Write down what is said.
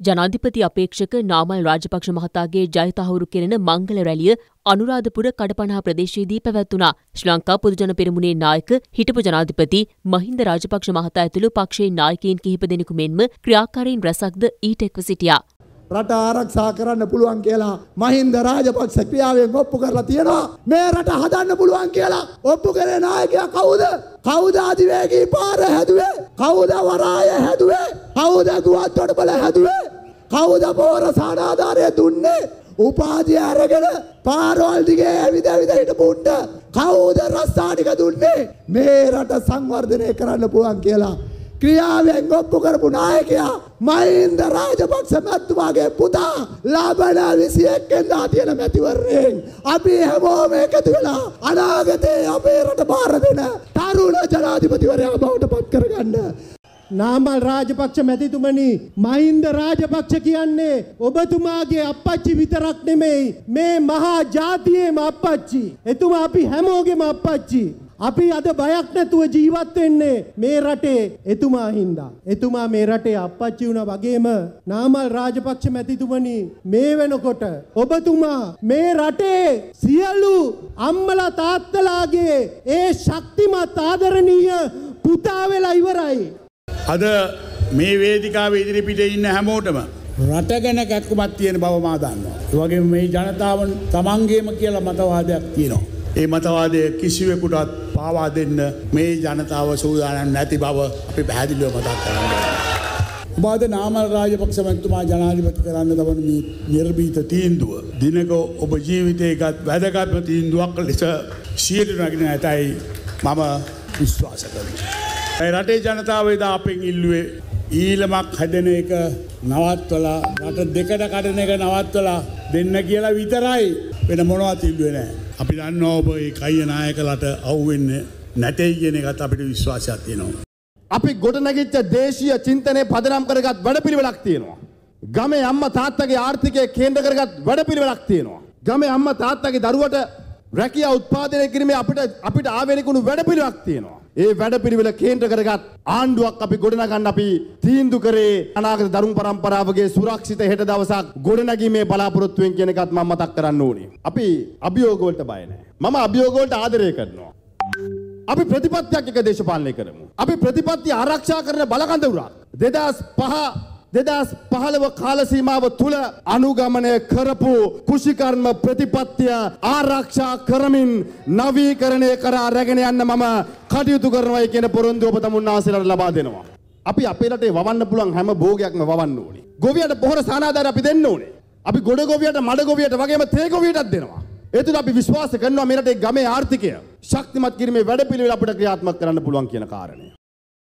ජනාධිපති අපේක්ෂක නාමල් රාජපක්ෂ මහතාගේ ජයතහවුරු කෙරෙන මංගල රැලිය අනුරාධපුර කඩපනහ ප්‍රදේශයේදී පැවැත්වුණා. ශ්‍රී ලංකා පොදුජන පෙරමුණේ නායක හිටපු ජනාධිපති මහින්ද රාජපක්ෂ මහතා ඇතුළු පක්ෂයේ නායකයින් කිහිප දෙනෙකු මෙන්ම ක්‍රියාකාරීන් රැසක්ද ඊට එක්ව සිටියා. රට ආරක්ෂා කරන්න පුළුවන් කියලා මහින්ද රාජපක්ෂ ක්‍රියාවෙන් ඔප්පු කරලා තියෙනවා මේ රට හදන්න පුළුවන් කියලා ඔප්පු කරේ නායකයා කවුද කවුද අධිවේගී පාර හැදුවේ කවුද වරාය හැදුවේ? කවුද ගුවන්තොටුපළ හැදුවේ? කවුද පෝර සානාධාරය දුන්නේ? උපාධිය අරගෙන පාරවල් දිගේ ඇවිද ඇවිද හිටපු උන්ට කවුද රස්සා ටික දුන්නේ? මේ රට සංවර්ධනය කරන්න පුළුවන් කියලා ක්‍රියාවෙන් ඔප්පු කරපු නායකයා මහින්ද රාජපක්ෂ මැතිතුමාගේ පුතා ලබන 21 වෙනිදා තියෙන මැතිවරණයෙන්. අපි හැමෝම එකතු වෙලා අනාගතේ අපේ රට බාර දෙන තරුණ ජනාධිපතිවරයා බවට පත් කරගන්න නාමල් රාජපක්ෂ මැතිතුමනි මහින්ද රාජපක්ෂ කියන්නේ ඔබතුමාගේ අප්පච්චි විතරක් නෙමෙයි මේ මහා ජාතියේම අප්පච්චි. එතුමා අපි හැමෝගෙම අප්පච්චි. අපි අද බයක් නැතුව ජීවත් වෙන්නේ මේ රටේ එතුමා හින්දා. එතුමා මේ රටේ අප්පච්චි වුණා වගේම නාමල් රාජපක්ෂ මැතිතුමනි මේ වෙනකොට ඔබතුමා මේ රටේ සියලු අම්මලා තාත්තලාගේ ඒ ශක්තිමත් ආදරණීය පුතා වෙලා ඉවරයි. අද මේ වේදිකාව ඉදිරිපිට ඉන්න හැමෝටම රට ගැන කැක්කුමත් තියෙන බව මා දන්නවා. ඒ වගේම මේ ජනතාවන් තමන්ගේම කියලා මතවාදයක් තියෙනවා. ඒ මතවාදය කිසිවෙකුටත් පාවා දෙන්න මේ ජනතාව සූදානම් නැති බව අපි පැහැදිලිව මතක් කරන්න. බාද නාමල් රාජපක්ෂ මැතිතුමා ජනාධිපති කරන්න තබන මේ නිර්භීත තීන්දුව. දිනක ඔබ ජීවිතයකත් වැදගත්ම තීන්දුවක් ලෙස සියයට නැගෙන ඇතයි මම විශ්වාස කරනවා. රටේ ජනතාව එදා අපෙන් ඉල්ලුවේ ඊළමක් හැදෙන එක නවත්වලා රට දෙකට කඩන එක නවත්වලා දෙන්න කියලා විතරයි වෙන මොනවත් ඉල්ලුවේ නෑ. අපි දන්න ඔබ ඒ කයිය නායකලට අවුවෙන්න නැතයි කියන එකත් අපිට විශ්වාසයක් තියෙනවා. අපි ගොඩනැගිච්ච දේශීය චින්තනය පදනම් කරගත් වැඩපිළිවෙලක් තියෙනවා. ගමේ අම්මා තාත්තගේ ආර්ථිකය කේන්ද්‍ර කරගත් වැඩපිළිවෙලක් තියෙනවා. ගමේ අම්මා තාත්තගේ දරුවට රැකියා උත්පාදනය කිරීමේ අපිට අපිට ආවේනිකුණු වැඩපිළිවෙලක් තියෙනවා. ඒ වැඩපිළිවෙල කේන්ද්‍ර කරගත් ආණ්ඩුවක් අපි ගොඩනගන්න අපි තීන්දුව කරේ අනාගත දරුණු පරම්පරාවගේ සුරක්ෂිත හෙට දවසක් ගොඩනැගීමේ බලාපොරොත්තුවෙන් කියන එකත් මම මතක් කරන්න ඕනේ. අපි අභියෝග වලට බය නැහැ. මම අභියෝග වලට ආදරය කරනවා. අපි ප්‍රතිපත්තියක් එක දේශපාලනය කරමු. අපි ප්‍රතිපත්තිය ආරක්ෂා කරන බලකඳවුරක් 2005 දෙදස් පහළව කාලසීමාව තුළ අනුගමනය කරපු කෘෂිකර්ම ප්‍රතිපත්තිය ආරක්ෂා කරමින් නවීකරණය කරා රැගෙන යන්න මම කටයුතු කරනවයි කියන පොරොන්දු ඔබ තමුන්නාසලට ලබා දෙනවා. අපි අපේ රටේ වවන්න පුළුවන් හැම භෝගයක්ම වවන්න ඕනේ. ගොවියට පොහොර සානාධාර අපි දෙන්න ඕනේ. අපි ගොඩ ගොවියට මඩ ගොවියට වගේම තේ ගොවියටත් දෙනවා. ඒ තුළ අපි විශ්වාස කරනවා මේ රටේ ගමේ ආර්ථිකය ශක්තිමත් කිරීමේ වැඩපිළිවෙල අපිට ක්‍රියාත්මක කරන්න පුළුවන් කියන කාරණය.